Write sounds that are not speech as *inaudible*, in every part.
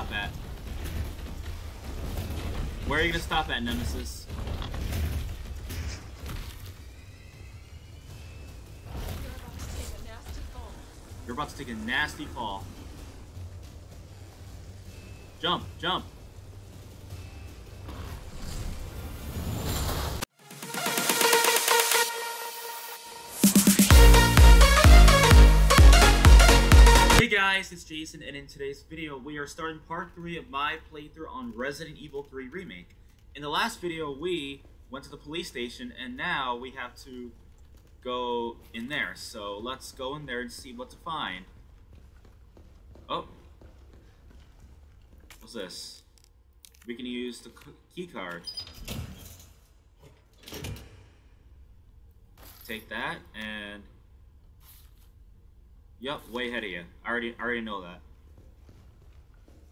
stop at? Where are you gonna stop at, Nemesis? You're about to take a nasty fall. You're about to take a nasty fall. Jump, jump. It's Jason, and in today's video, we are starting part 3 of my playthrough on Resident Evil 3 Remake. In the last video, we went to the police station, and now we have to go in there. So let's go in there and see what to find. Oh. What's this? We can use the key card. Take that and. Yup, way ahead of you. I already, I already know that.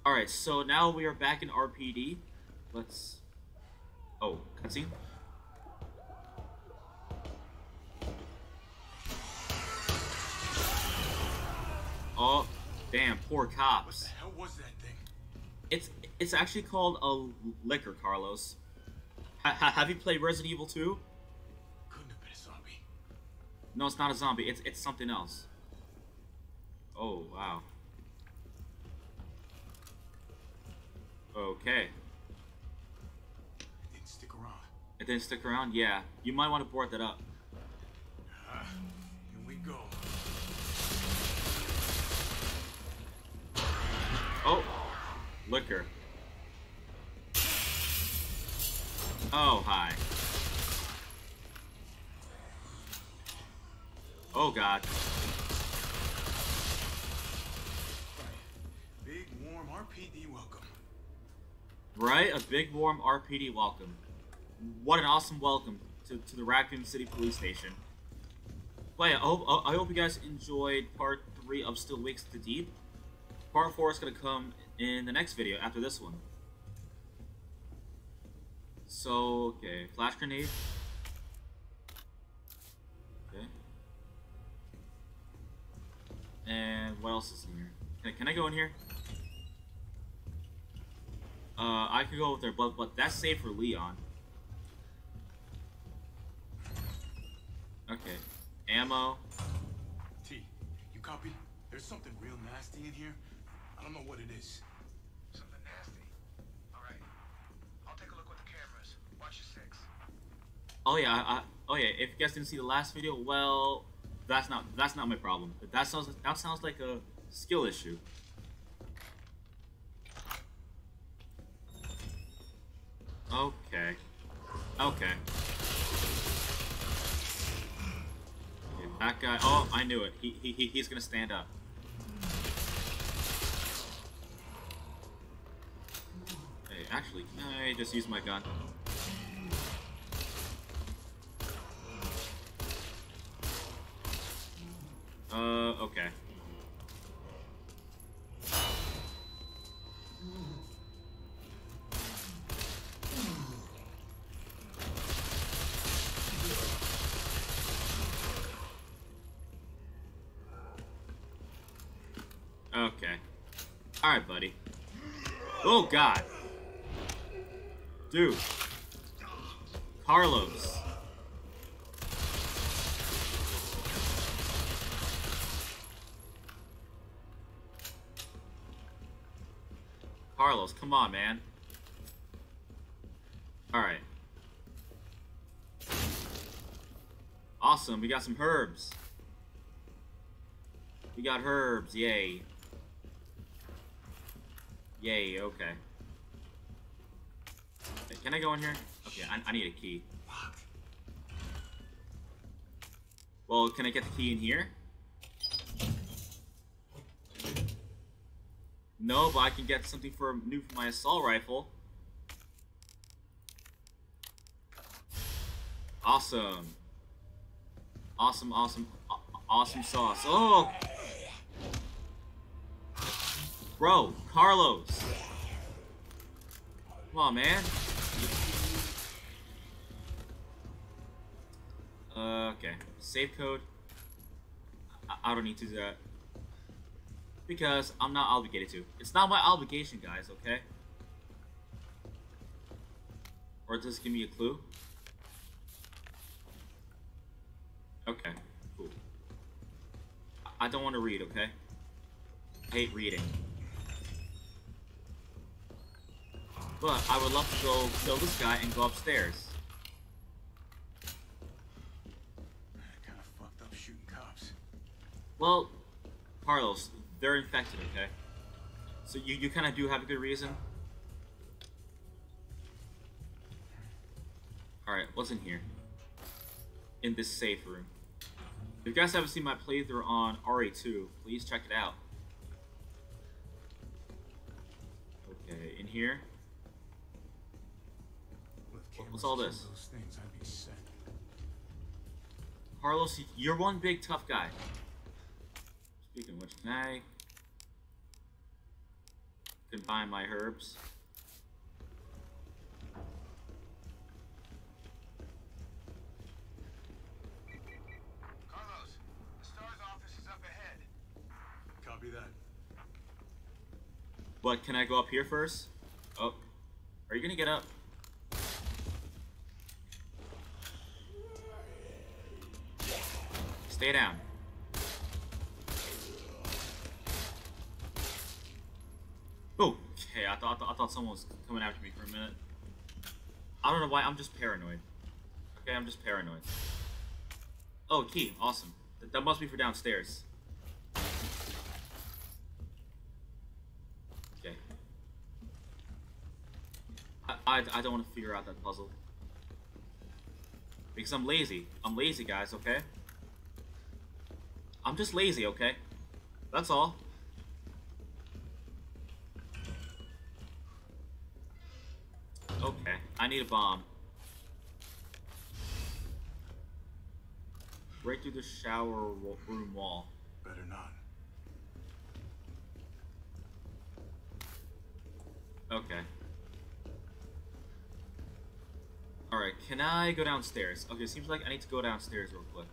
Alright, so now we are back in RPD. Let's. Oh, cutscene? Oh, damn, poor cops. What the hell was that thing? It's it's actually called a Licker, Carlos. Ha- have you played Resident Evil 2? Couldn't have been a zombie. No, it's not a zombie. It's it's something else. Oh wow. Okay, It didn't stick around. it didn't stick around. Yeah, you might want to board that up. Ah, here we go. Oh, Licker. Oh hi. Oh god. RPD welcome. Right? A big warm RPD welcome. What an awesome welcome to, to the Raccoon City Police Station. But yeah, I hope, I hope you guys enjoyed part 3 of Still Wakes the Deep. Part 4 is going to come in the next video after this one. So, okay, flash grenade. Okay. And what else is in here? Can, can I go in here? Uh, I could go with there, but but that's safe for Leon. Okay, ammo. T, you copy? There's something real nasty in here. I don't know what it is. Something nasty. All right. I'll take a look with the cameras. Watch your six. Oh yeah, I, I, oh yeah. If you guys didn't see the last video, well, that's not that's not my problem. But that sounds that sounds like a skill issue. Okay. Okay. That guy. Oh, I knew it. He, he, he he's gonna stand up. Hey, actually, I just use my gun? Uh. Okay. Alright, buddy. Oh, God. Dude. Carlos. Carlos, come on, man. Alright. Awesome, we got some herbs. We got herbs, yay. Yay, okay. Can I go in here? Okay, I, I need a key. Locked. Well, can I get the key in here? No, but I can get something for new for my assault rifle. Awesome. Awesome, awesome, aw- awesome sauce. Oh! Bro, Carlos. Come on, man. Uh, okay. Save code. I, I don't need to do that. Because I'm not obligated to. It's not my obligation, guys, okay? Or does this give me a clue? Okay, cool. I don't want to read, okay? I hate reading. But I would love to go kill this guy and go upstairs. Kind of fucked up shooting cops. Well, Carlos, they're infected, okay? So you, you kind of do have a good reason. Alright, what's in here? In this safe room. If you guys haven't seen my playthrough on RA2, please check it out. Okay, in here. With What's cameras all to this? Those things, I'd be set. Carlos, you're one big tough guy. Speaking of which, can I combine my herbs? Carlos, the STARS office is up ahead. Copy that. But can I go up here first? Oh, are you gonna get up? Stay down. Okay. I thought I thought someone was coming after me for a minute. I don't know why. I'm just paranoid. Okay, I'm just paranoid. Oh, key. Awesome. Th- that must be for downstairs. Okay. I, I, I don't want to figure out that puzzle. Because I'm lazy. I'm lazy, guys, okay? I'm just lazy, okay? That's all. Okay, I need a bomb. Right through the shower room wall. Better not. Okay. Alright, can I go downstairs? Okay, it seems like I need to go downstairs real quick.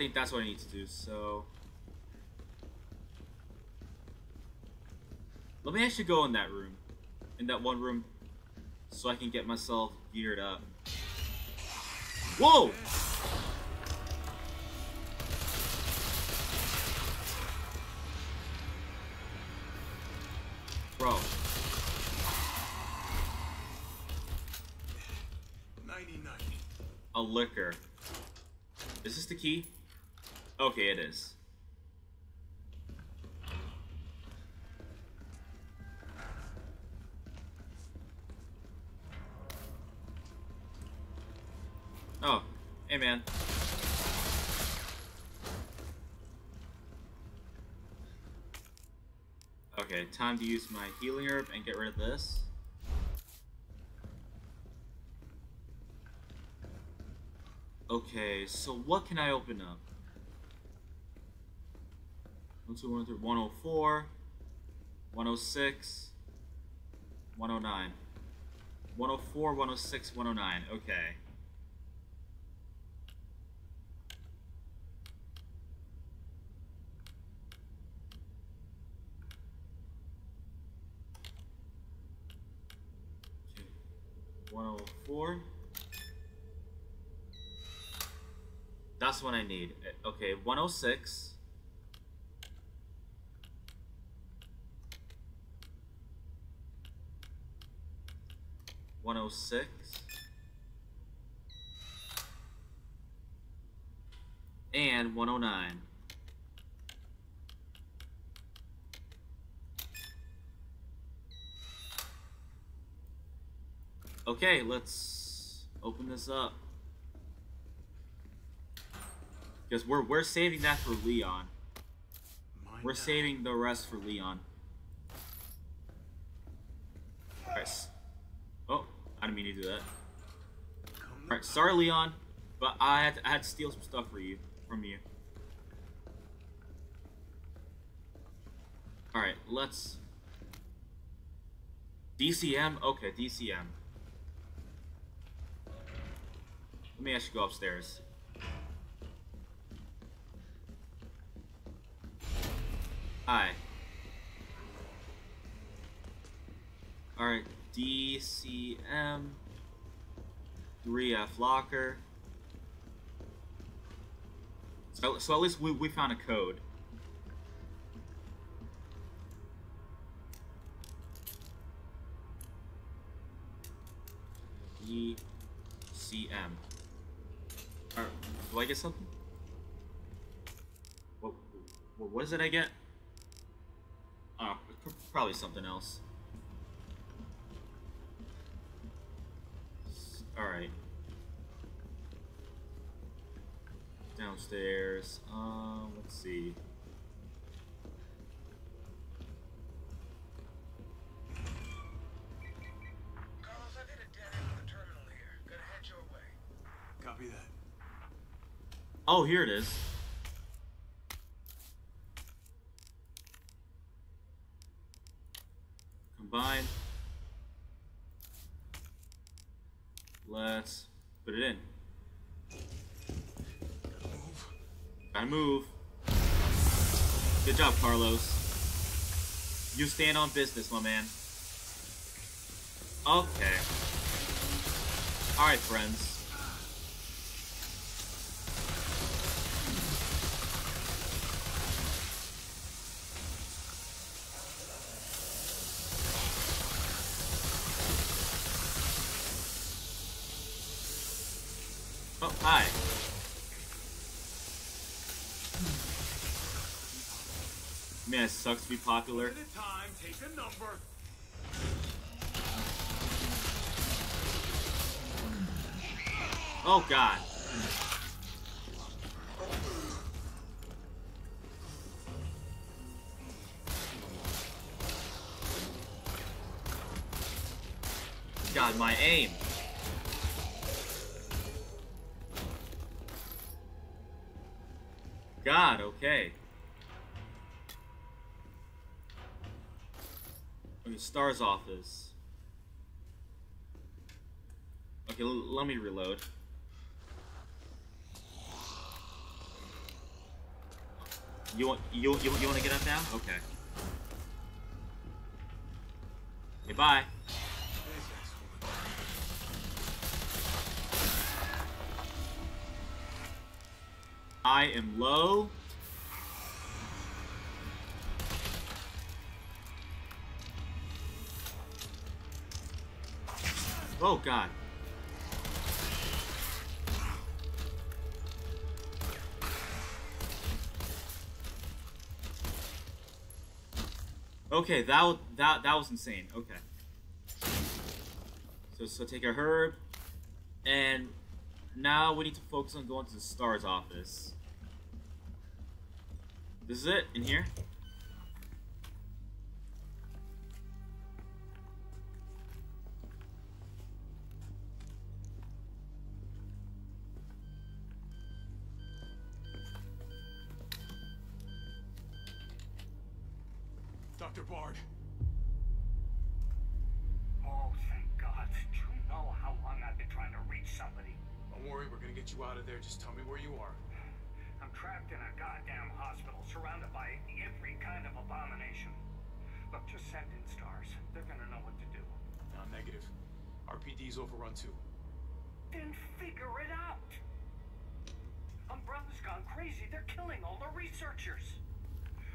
Think that's what I need to do, so... Let me actually go in that room. In that one room. So I can get myself geared up. Whoa! Bro. 99. A Licker. Is this the key? Okay, it is. Oh, hey man. Okay, time to use my healing herb and get rid of this. Okay, so what can I open up? 1, 2, 1, 3, 104, 106, 109. 104, 106, 109. Okay. Okay. 104. That's what I need. Okay, 106. One oh six. Oh and one oh nine. Okay, let's open this up. Because we're we're saving that for Leon. We're saving the rest for Leon. Alright. I didn't mean to do that. Alright, sorry Leon, but I had, to, I had to steal some stuff for you, from you. Alright, let's... DCM? Okay, DCM. Let me actually go upstairs. Hi. Alright, DCM. 3F uh, locker. So, so at least we, we found a code. DCM. Alright, do I get something? What, what, what is it I get? Oh, probably something else. Alright. Downstairs. Um, let's see. Carlos, I did a dead end in the terminal here. Gonna head your way. Copy that. Oh, here it is. Combine. Let's put it in. Move. Gotta move. Good job, Carlos. You stand on business, my man. Okay. Alright, friends. Be popular. Time, take a number. Oh god. God, my aim. God, okay. STARS office. Okay, let me reload. You want you you, you want to get up now? Okay. Okay, bye. I am low. Oh god. Okay, that that that was insane. Okay. So so take a herb, and now we need to focus on going to the STARS office. This is it in here. Tell me where you are. I'm trapped in a goddamn hospital, surrounded by every kind of abomination. Look, just send in STARS. They're gonna know what to do. No, negative. RPD's overrun too. Then figure it out. Umbrella's gone crazy. They're killing all the researchers.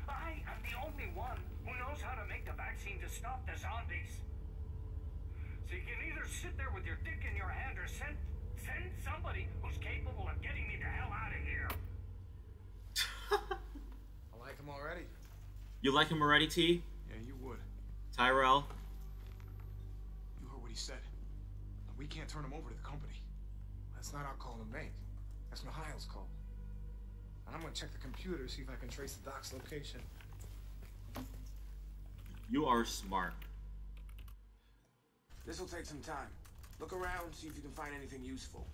I am the only one who knows how to make the vaccine to stop the zombies. So you can either sit there with your dick in your hand or send send somebody who's capable of getting me the hell out of here. *laughs* I like him already. You like him already, T? Yeah, you would. Tyrell? You heard what he said. We can't turn him over to the company. That's not our call to make. That's Mikhail's call. And I'm gonna check the computer, to see if I can trace the doc's location. You are smart. This will take some time. Look around, see if you can find anything useful.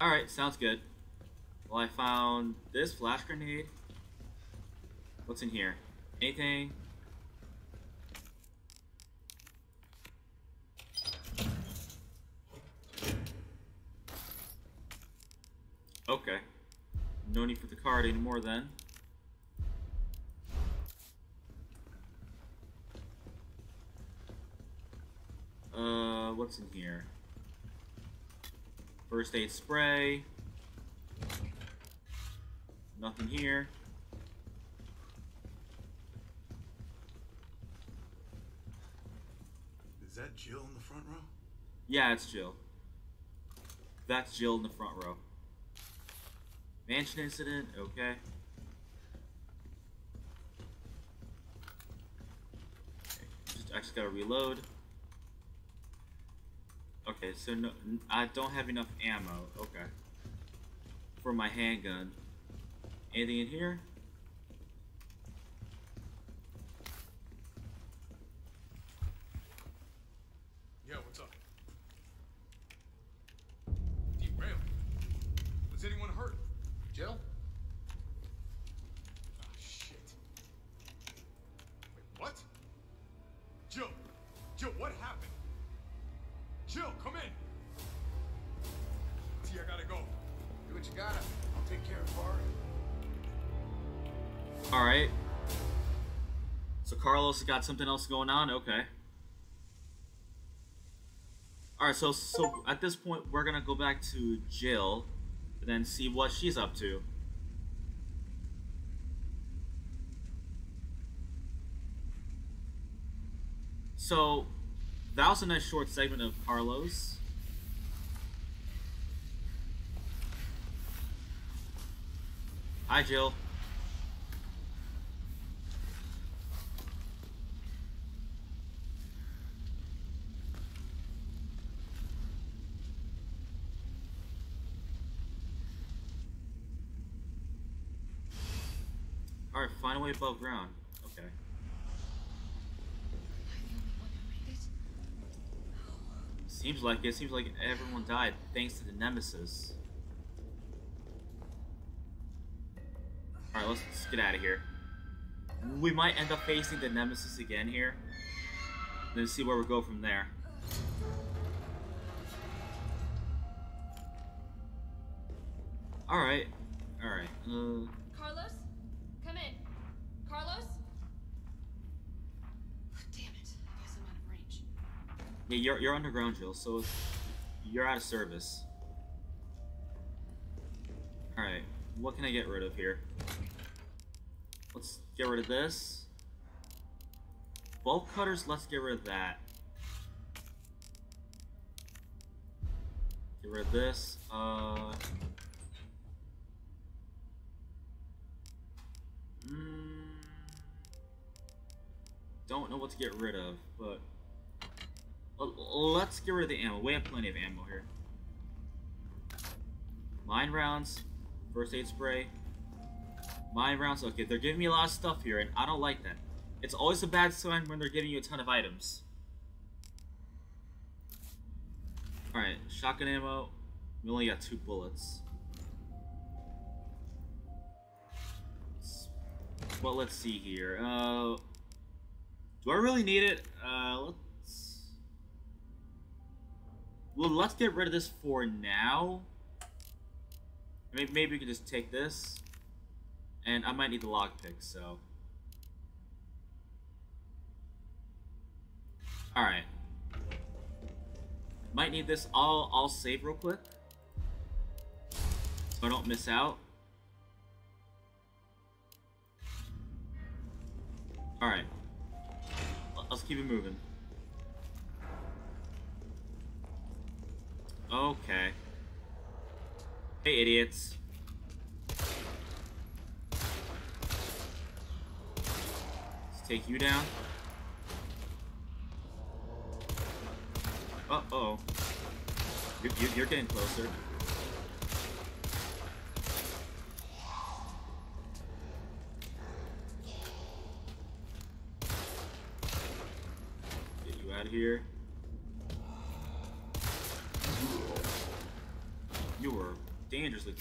Alright, sounds good. Well, I found this flash grenade. What's in here? Anything? Okay. No need for the card anymore then. Uh, what's in here? First aid spray. Nothing here. Is that Jill in the front row? Yeah, it's Jill. That's Jill in the front row. Mansion incident, okay. okay. Just, I just gotta reload. Okay, so no, I don't have enough ammo. Okay. For my handgun. Anything in here? Carlos got something else going on? Okay. Alright, so so at this point we're gonna go back to Jill and then see what she's up to. So that was a nice short segment of Carlos. Hi Jill. Above ground. Okay. Seems like it. Seems like everyone died thanks to the Nemesis. Alright, let's, let's get out of here. We might end up facing the Nemesis again here. Then see where we go from there. Alright. Alright. Uh, Carlos? Come in. Carlos? Damn it. I guess I'm out of range. Yeah, you're, you're underground, Jill, so you're out of service. Alright, what can I get rid of here? Let's get rid of this. Bolt cutters, let's get rid of that. Get rid of this. Uh. Mm, don't know what to get rid of, but let's get rid of the ammo. We have plenty of ammo here. Mine rounds, first aid spray. Mine rounds. Okay, they're giving me a lot of stuff here, and I don't like that. It's always a bad sign when they're giving you a ton of items. Alright, shotgun ammo. We only got two bullets. Well, let's see here. Uh, do I really need it? Uh. Well, let's get rid of this for now. Maybe, maybe we could just take this. And I might need the lockpick, so. Alright. Might need this. I'll, I'll save real quick. So I don't miss out. Alright. Let's keep it moving. Okay. Hey, idiots. Let's take you down. Uh oh. You're, you're, you're getting closer. Get you out of here.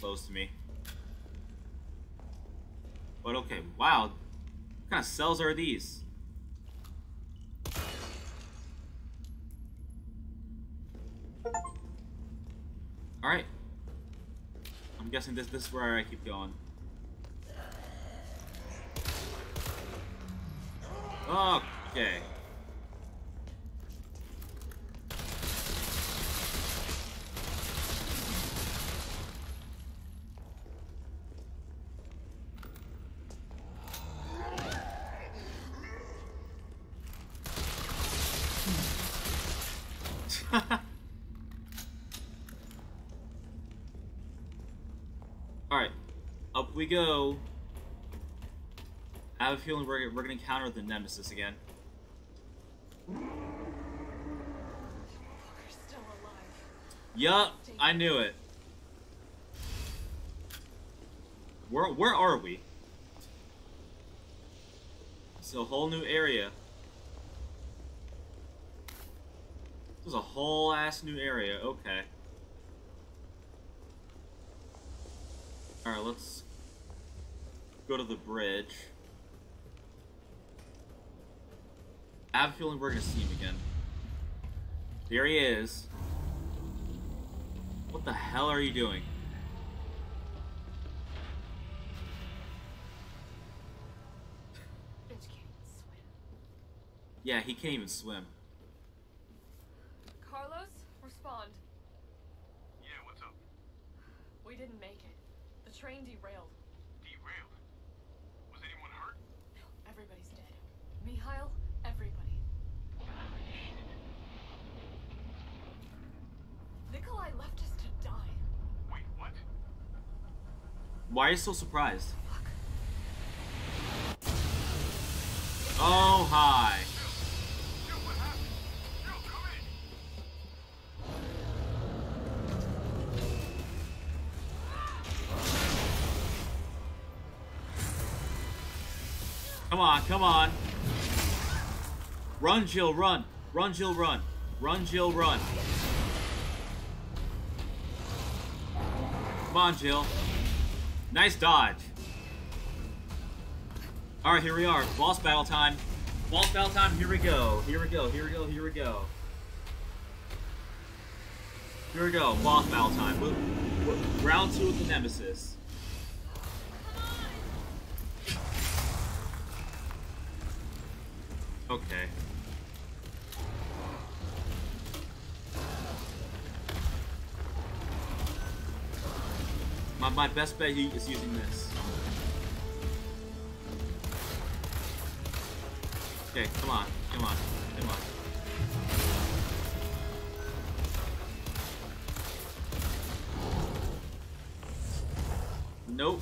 Close to me. But okay, wow. What kind of cells are these? Alright. I'm guessing this this is where I keep going. Okay. Alright. Up we go. I have a feeling we're, we're gonna encounter the Nemesis again. Yup, I knew it. Where where are we? It's a whole new area. This is a whole ass new area. Okay. Alright, let's go to the bridge. I have a feeling we're gonna see him again. There he is. What the hell are you doing? Bitch can't even swim. Yeah, he can't even swim. Carlos, respond. Yeah, what's up? We didn't make it. The train derailed. Derailed. Was anyone hurt? Everybody's dead. Mikhail, everybody. Nikolai left us to die. Wait, what? Why are you so surprised? Oh, hi. Jill, what happened? Jill, come in! Come on, come on. Run, Jill, run. Run, Jill, run. Run, Jill, run. Come on, Jill. Nice dodge. Alright, here we are. Boss battle time. Boss battle time, here we go. Here we go, here we go, here we go. Here we go, boss battle time. Round two with the Nemesis. Okay. My, best bet he is using this. Okay, come on, come on, come on. Nope.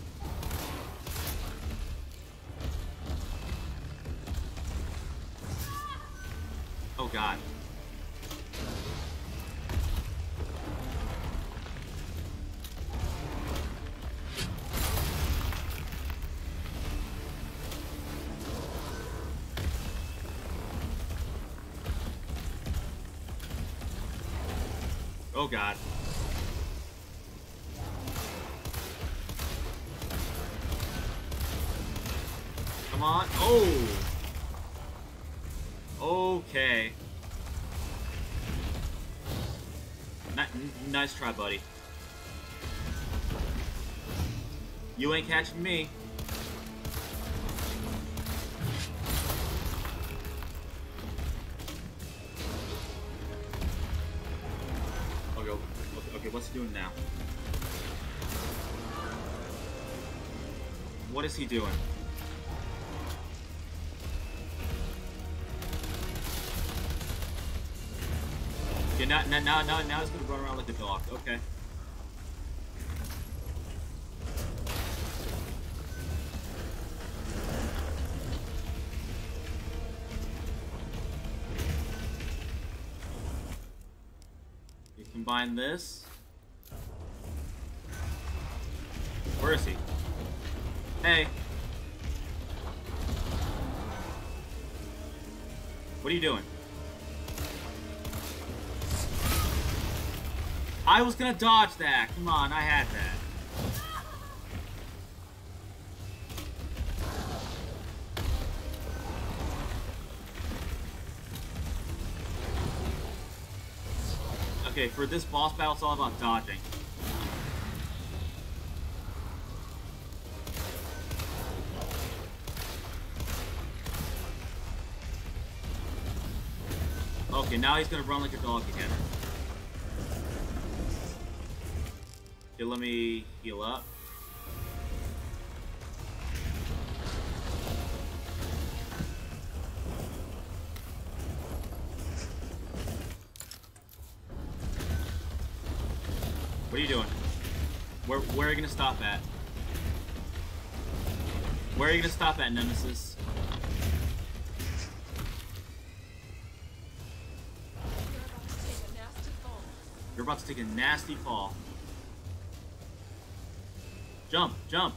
God. Come on. Oh! Okay. Nice try, buddy. You ain't catching me. What is he doing? Now, now, now, now, now he's gonna run around like a dog. Okay. You combine this. Hey. What are you doing? I was gonna dodge that. Come on, I had that. Okay, for this boss battle, it's all about dodging. Okay, now he's gonna run like a dog again. Okay, let me heal up. What are you doing? Where, where are you gonna stop at? Where are you gonna stop at, Nemesis? To take a nasty fall. Jump, jump.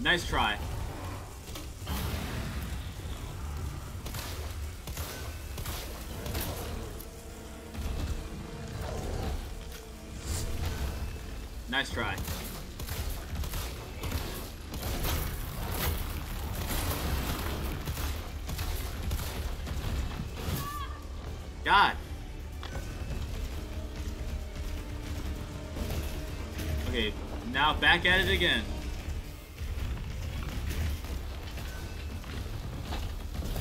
Nice try. Nice try. Now back at it again.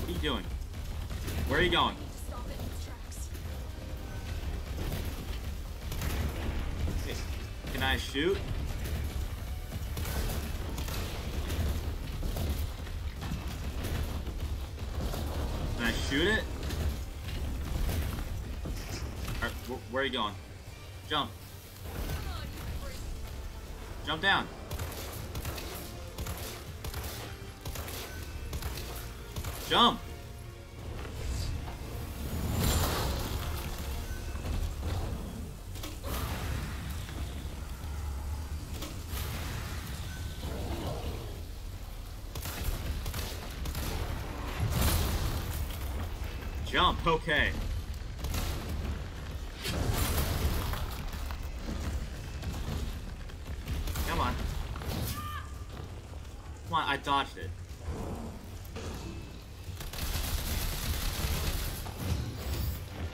What are you doing? Where are you going? Can I shoot? Can I shoot it? Alright, wh- where are you going? Jump. Down. Jump. Jump, okay.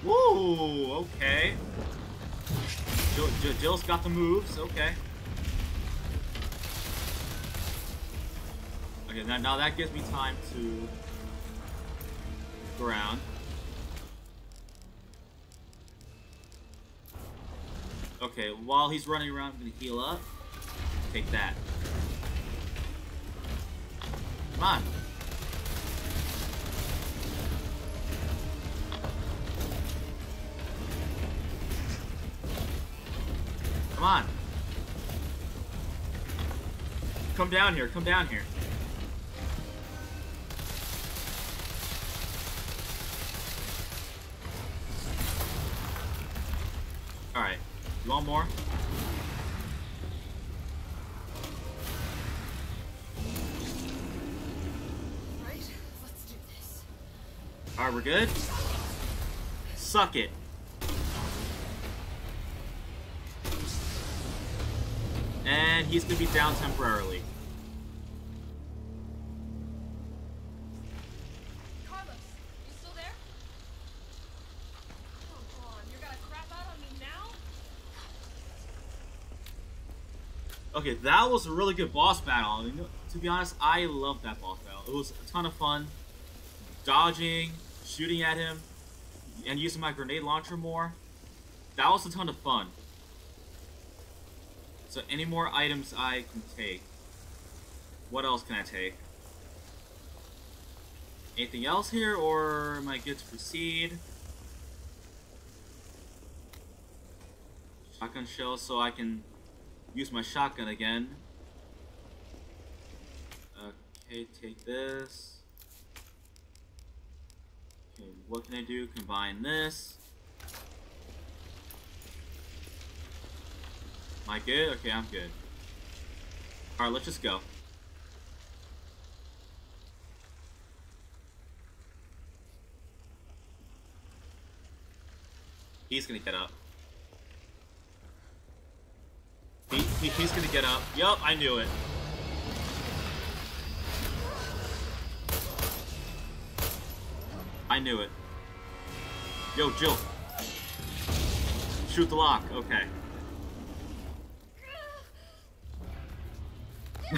Woo, okay. Jill, Jill, Jill's got the moves, okay. Okay, now, now that gives me time to ground. Okay, while he's running around, I'm gonna heal up. Take that. Come on. Come on. Come down here, come down here. Alright. You want more? Right? Let's do this. Alright, we're good? Suck it. He's gonna be down temporarily. Carlos, you still there? Come on, you're gonna crap out on me now? Okay, that was a really good boss battle. I mean, to be honest, I loved that boss battle. It was a ton of fun. Dodging, shooting at him, and using my grenade launcher more. That was a ton of fun. So any more items I can take? What else can I take? Anything else here, or am I good to proceed? Shotgun shell, so I can use my shotgun again. Okay, take this. Okay, what can I do? Combine this. Am I good? Okay, I'm good. Alright, let's just go. He's gonna get up. He, he, he's gonna get up. Yup, I knew it. I knew it. Yo, Jill. Shoot the lock. Okay. *laughs*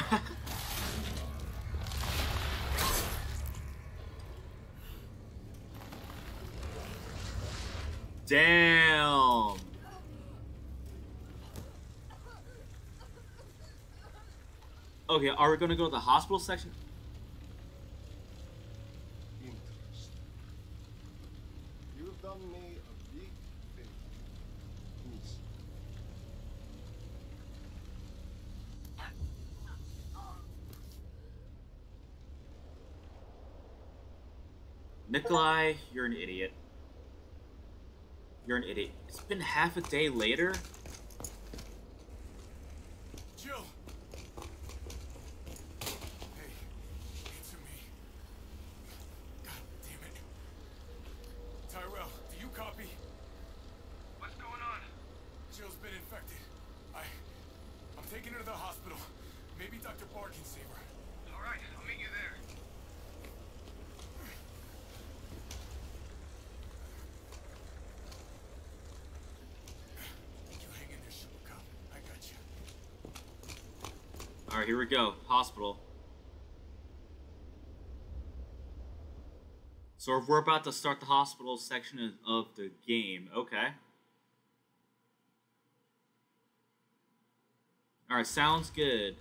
Damn. Okay, are we gonna go to the hospital section? Nikolai, you're an idiot. You're an idiot. It's been half a day later. Jill! Hey, answer me. God damn it. Tyrell, do you copy? What's going on? Jill's been infected. I... I'm taking her to the hospital. Maybe Dr. Bard can save her. All right, I'll meet you there. You hang in there, Super Cop. I got you. Alright, here we go. Hospital. So we're about to start the hospital section of- the game. Okay. Alright, sounds good.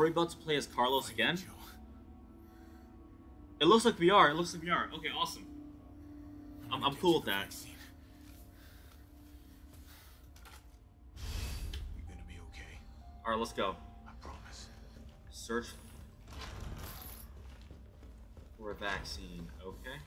We about to play as Carlos again? It looks like VR. It looks like VR. Okay, awesome. I'm, I'm cool with that. You're gonna be okay. Alright, let's go. I promise. Search for a vaccine. Okay.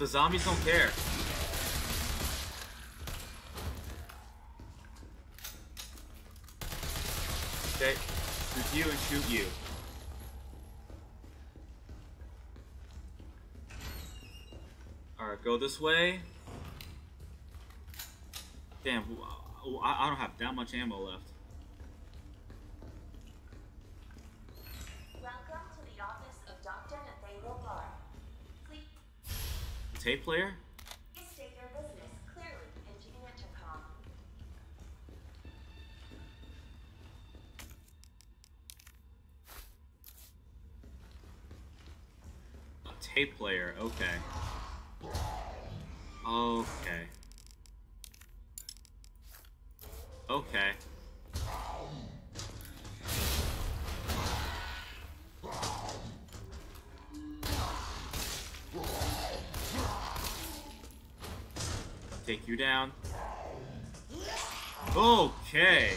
The zombies don't care. Okay, shoot you and shoot you. Alright, go this way. Damn, I I don't have that much ammo left. Tape player? state your business clearly into the intercom. A tape player, okay. Okay. Okay. Take you down. Okay.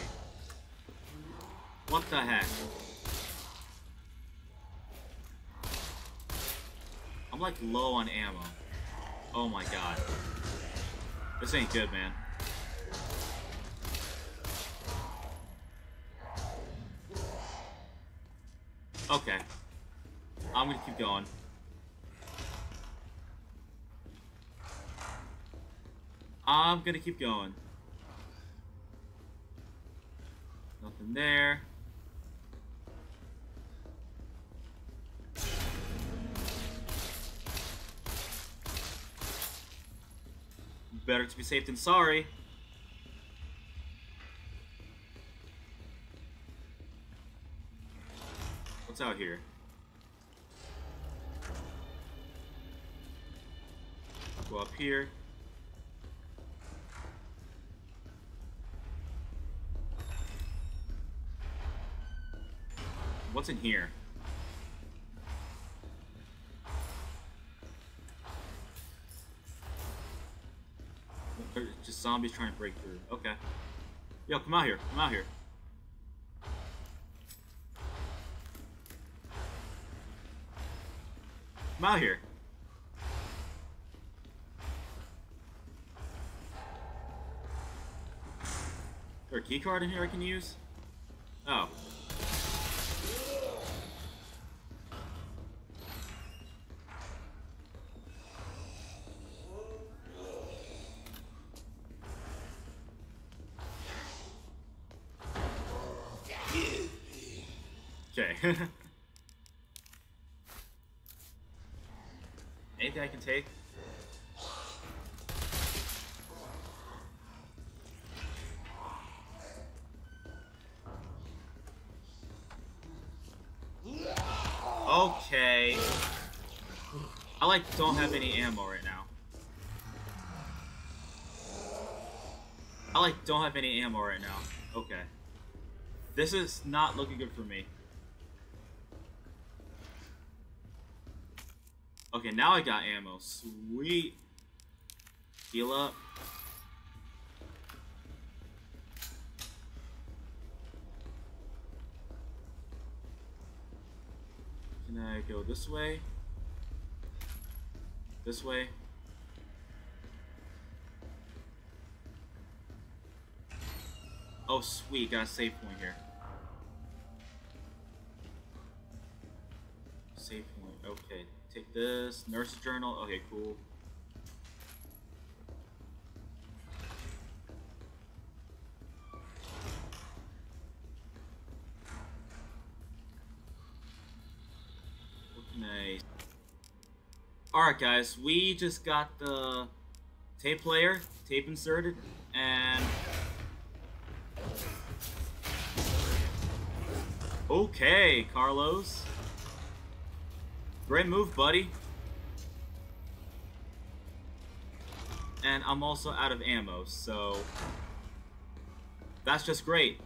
What the heck? I'm like low on ammo. Oh my god. This ain't good, man. Okay. I'm gonna keep going. I'm gonna keep going. Nothing there. Better to be safe than sorry. What's out here? Go up here. What's in here? Just zombies trying to break through. Okay. Yo, come out here. Come out here. Come out here. Is there a key card in here I can use? Oh. Okay. I can take? Okay. I like don't have any ammo right now. I like don't have any ammo right now. Okay. This is not looking good for me. Okay, now I got ammo. Sweet. Heal up. Can I go this way? This way? Oh, sweet. Got a save point here. Save point. Okay. Take this. Nurse journal. Okay, cool. Nice. Alright guys, we just got the tape player, tape inserted, and... Okay, Carlos. Great move, buddy. And I'm also out of ammo, so... That's just great.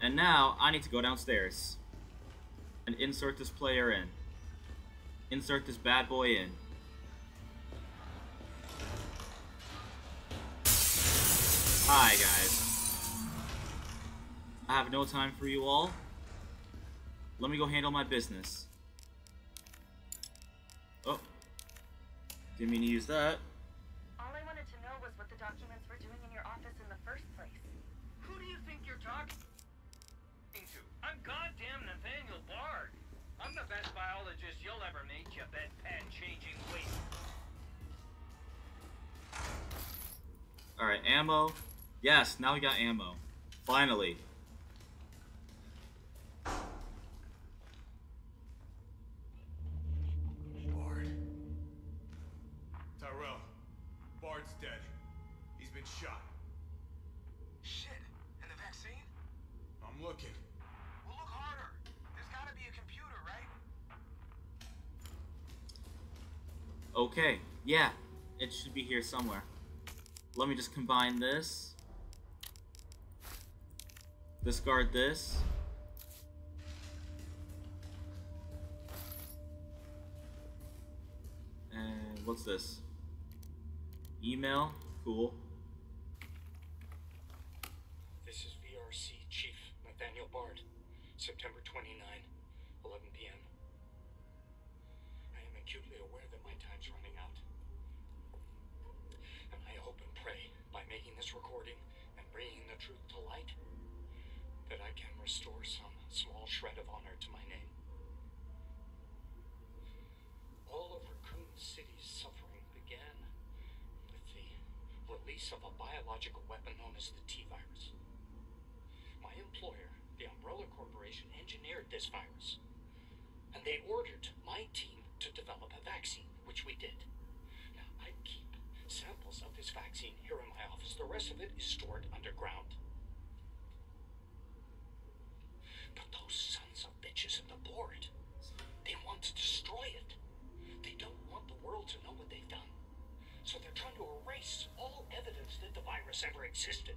And now, I need to go downstairs. And insert this player in. Insert this bad boy in. Hi, guys. I have no time for you all. Let me go handle my business. Oh. Didn't mean to use that. All I wanted to know was what the documents were doing in your office in the first place. Who do you think you're talking to? I'm goddamn Nathaniel Bard. I'm the best biologist you'll ever meet, you bedpan changing waste. Alright, ammo. Yes, now we got ammo. Finally. Here somewhere. Let me just combine this. Discard this. And what's this? Email. Cool. This is VRC Chief Nathaniel Bard, September 29, 11 p.m. I am acutely aware that my time's running out. And I hope and pray by making this recording and bringing the truth to light that I can restore some small shred of honor to my name. All of Raccoon City's suffering began with the release of a biological weapon known as the T-virus. My employer, the Umbrella Corporation, engineered this virus. And they ordered my team to develop a vaccine, which we did. Now, I keep samples of this vaccine here in my office. The rest of it is stored underground. Virus ever existed.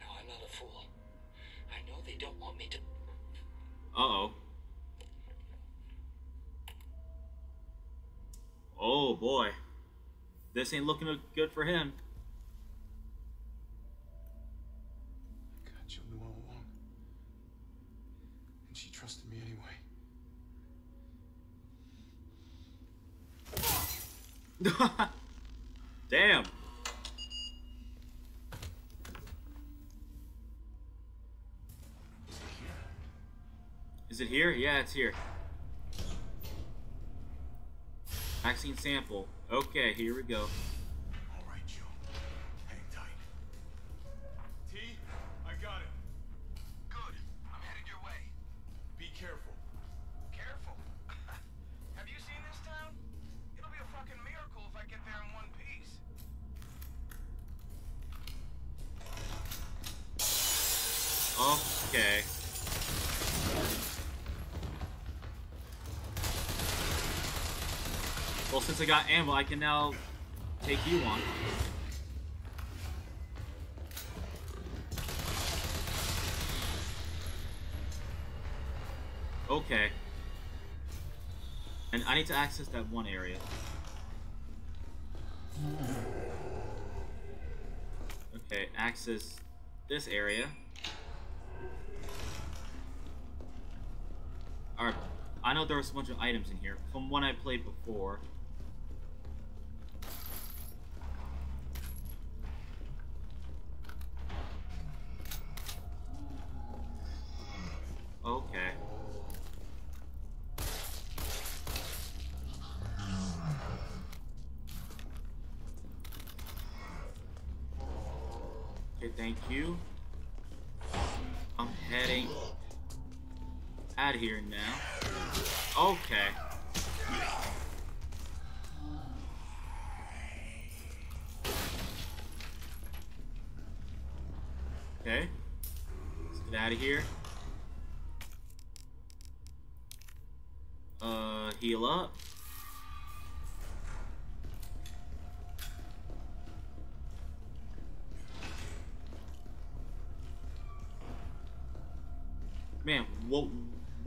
Now, I'm not a fool. I know they don't want me to. Uh-oh. Oh boy. This ain't looking good for him. God, Jill knew all along. And she trusted me anyway. *laughs* Damn. Is it here? Yeah, it's here. Vaccine sample. Okay, here we go. Got ammo, I can now take you on. Okay. And I need to access that one area. Okay, access this area. Alright, I know there was a bunch of items in here from when I played before.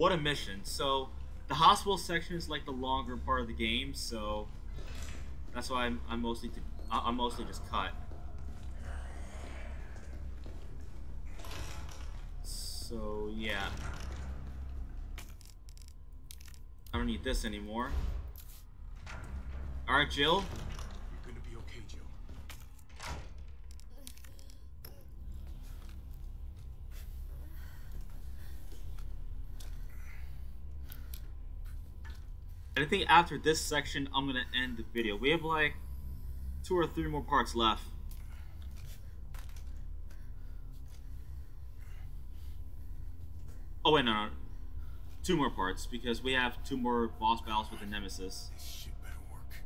What a mission! So the hospital section is like the longer part of the game, so that's why I'm, I'm mostly I'm mostly just cut. So yeah, I don't need this anymore. All right, Jill. You're gonna be okay, Jill. And I think after this section, I'm gonna end the video. We have like two or three more parts left. Oh wait, no, no, two more parts because we have two more boss battles with the Nemesis. Better work.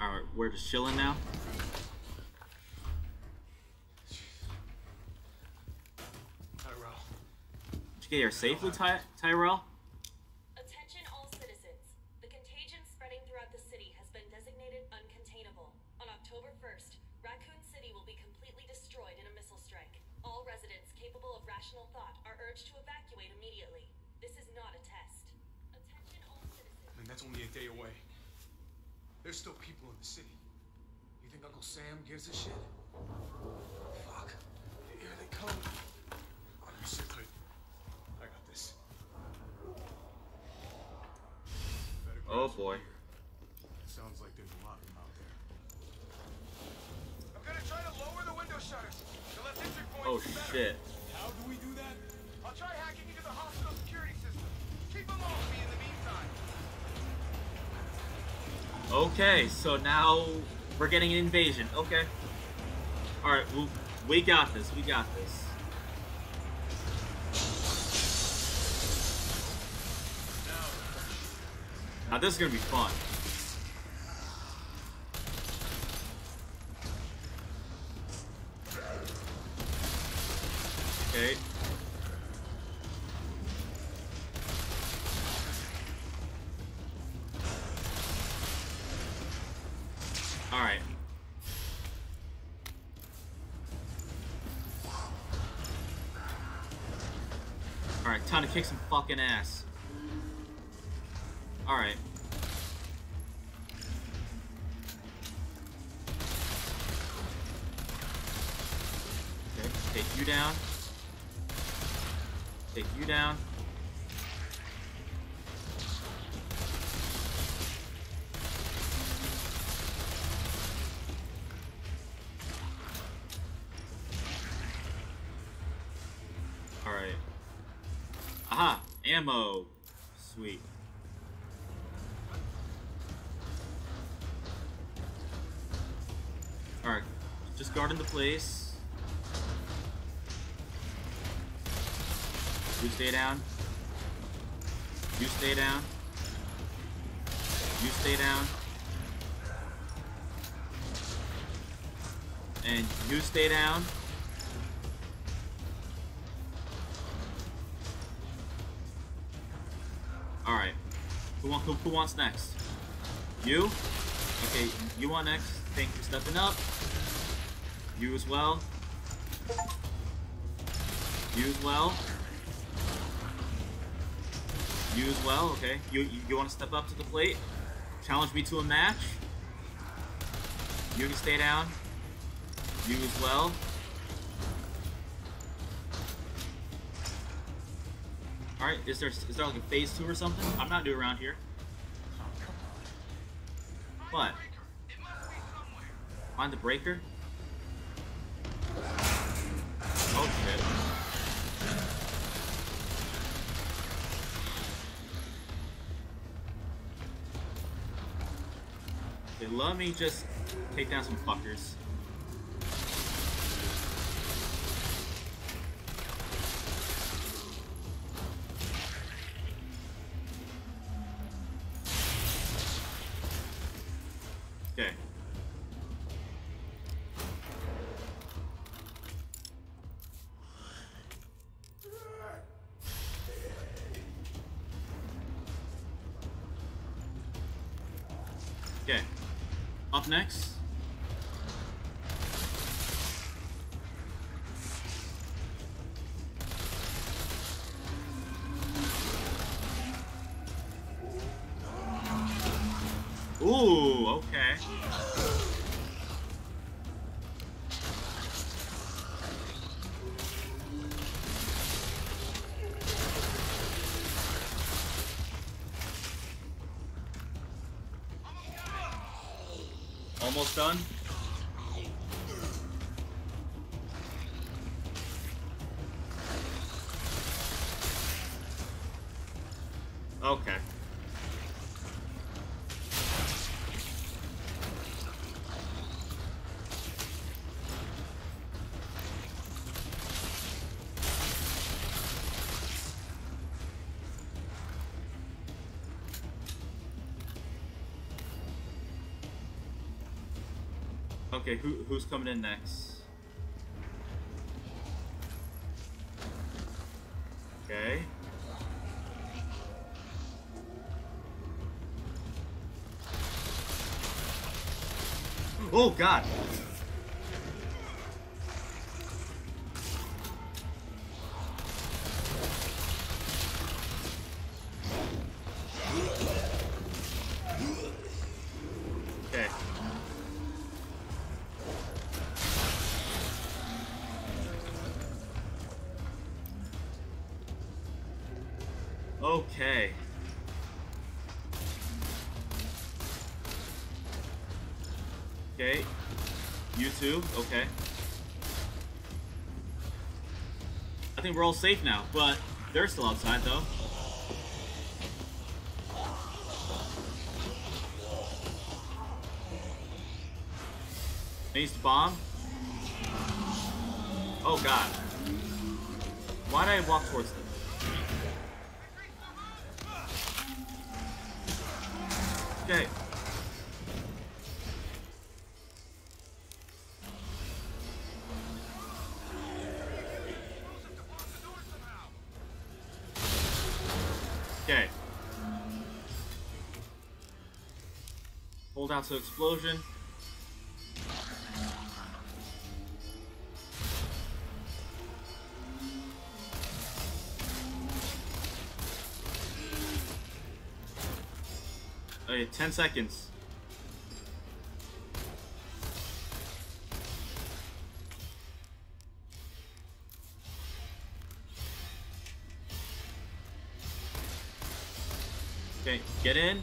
All right, we're just chilling now. Tyrell. Did you get here safely, Ty Tyrell? Attention all citizens. The contagion spreading throughout the city has been designated uncontainable. On October 1st, Raccoon City will be completely destroyed in a missile strike. All residents capable of rational thought are urged to evacuate immediately. This is not a test. Attention all citizens. And that's only a day away. There's still people in the city. You think Uncle Sam gives a shit? Fuck. Here they come. Oh, you sit tight. I got this. Better Oh boy. Sounds like there's a lot of them out there. I'm gonna try to lower the window shutters. The less entry points, Oh the shit. How do we do that? I'll try hacking into the hospital security system. Keep them off me in the meantime. Okay, so now we're getting an invasion. Okay. Alright, we, we got this. We got this. Now this is gonna be fun. Okay. Alright. Alright, time to kick some fucking ass. Place. You stay down. You stay down. You stay down. And you stay down. Alright. Who, who, who wants next? You? Okay, you want next. Thank you for stepping up. You as well. You as well. You as well, okay. You, you, you want to step up to the plate? Challenge me to a match? You can stay down. You as well. Alright, is there is there like a phase two or something? I'm not new around here. Oh, what? Find the breaker? Let me just take down some fuckers. Next. Okay. Okay, who who's coming in next? God. We're all safe now, but they're still outside though. Needs to bomb. Oh god. Why did I walk towards them? Out to explosion. Okay, 10 seconds. Okay, get in.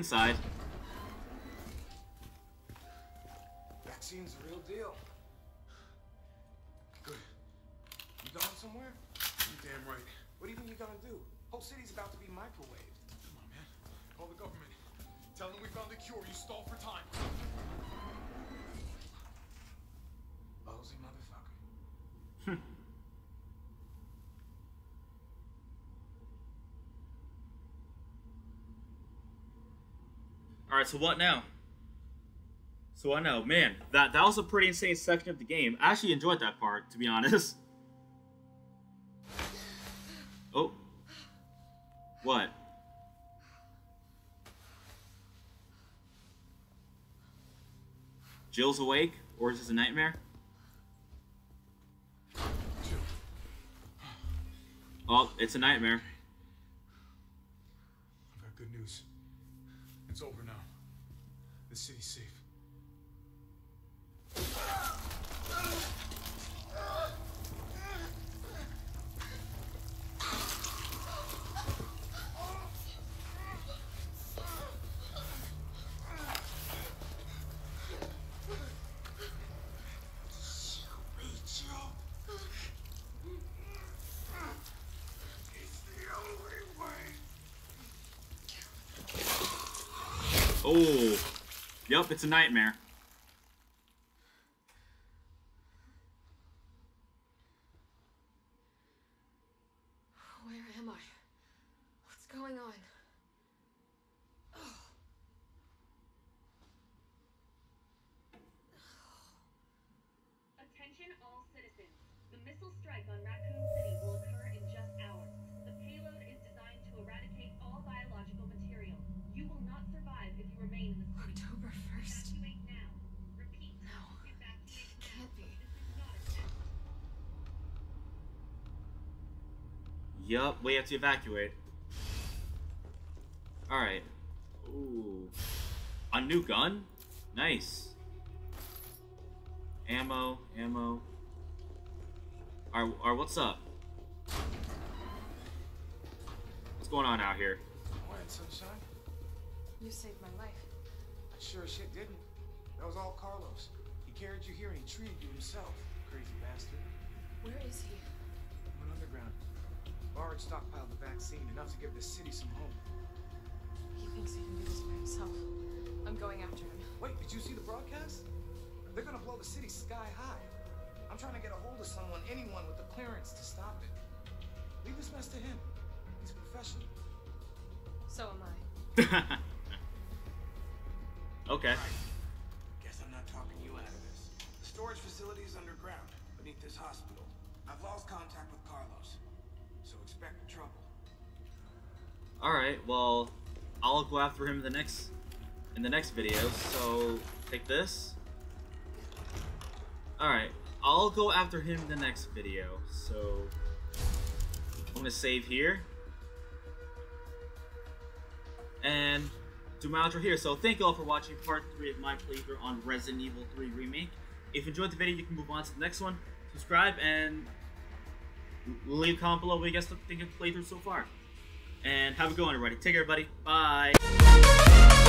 Inside. All right, so what now? So I know, man, that that was a pretty insane section of the game. I actually enjoyed that part, to be honest. *laughs* Oh. What? Jill's awake, or is this a nightmare? Oh, it's a nightmare. I've got good news. It's over now. The city's safe. Oh. Yep, it's a nightmare. Where am I? What's going on? Attention all citizens. The missile strike on Raccoon City will occur in just hours. The payload is designed to eradicate all biological material. You will not survive if you remain in the city. October 1st? Evacuate now. Repeat. No. Evacuate now. Can't be. This is not a test. Yup, we have to evacuate. Alright. Ooh. A new gun? Nice. Ammo, ammo. Alright, alright, what's up? What's going on out here? Quiet, sunshine. You saved my life. I sure as shit didn't. That was all Carlos. He carried you here and he treated you himself. Crazy bastard. Where is he? I went underground. Bard stockpiled the vaccine, enough to give the city some hope. He thinks he can do this by himself. I'm going after him. Wait, did you see the broadcast? They're gonna blow the city sky high. I'm trying to get a hold of someone, anyone with the clearance to stop it. Leave this mess to him. He's a professional. So am I. *laughs* okay. Guess I'm not talking you out of this. The storage facility is underground, beneath this hospital. I've lost contact with Carlos, so expect trouble. Alright, well, I'll go after him in the next in the next video, so take this. Alright, I'll go after him in the next video, so I'm gonna save here. And do my outro here. So thank you all for watching part 3 of my playthrough on Resident Evil 3 Remake. If you enjoyed the video, you can move on to the next one. Subscribe and leave a comment below what you guys think of the playthrough so far. And have a good one, everybody. Take care, everybody. Bye.